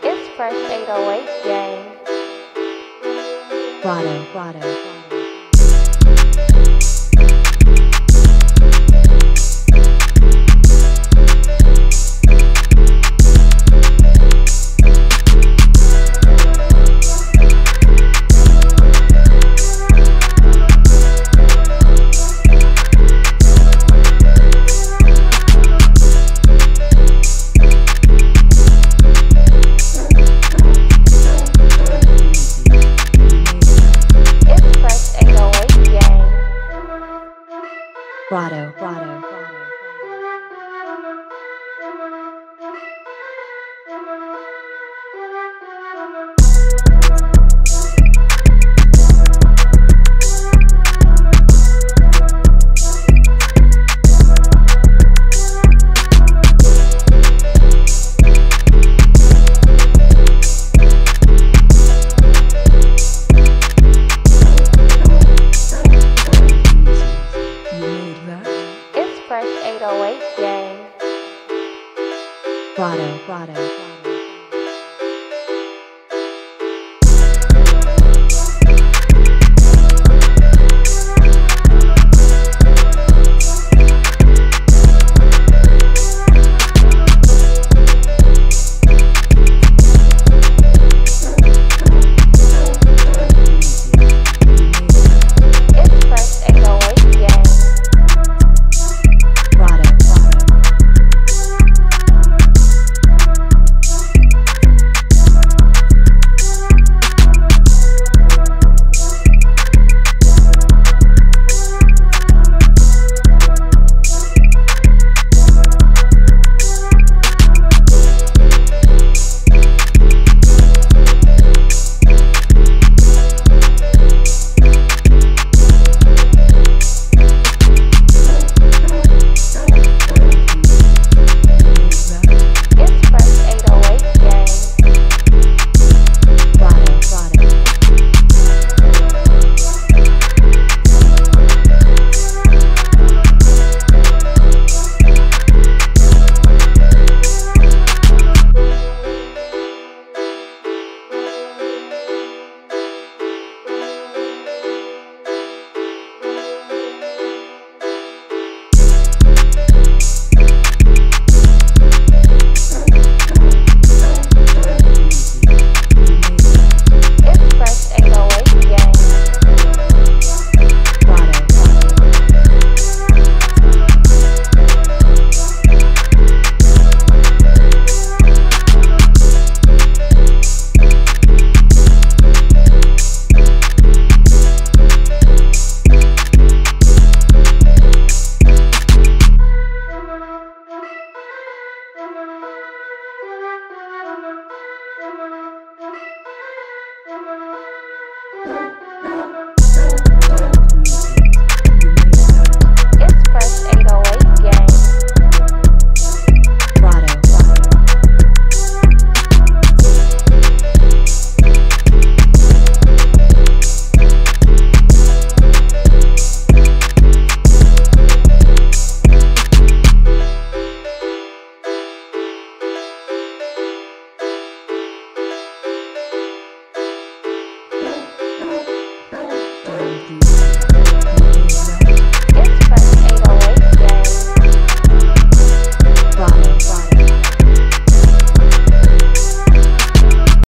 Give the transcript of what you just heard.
It's Fresh 808 gang. Grotto, grotto, grotto. It's Fresh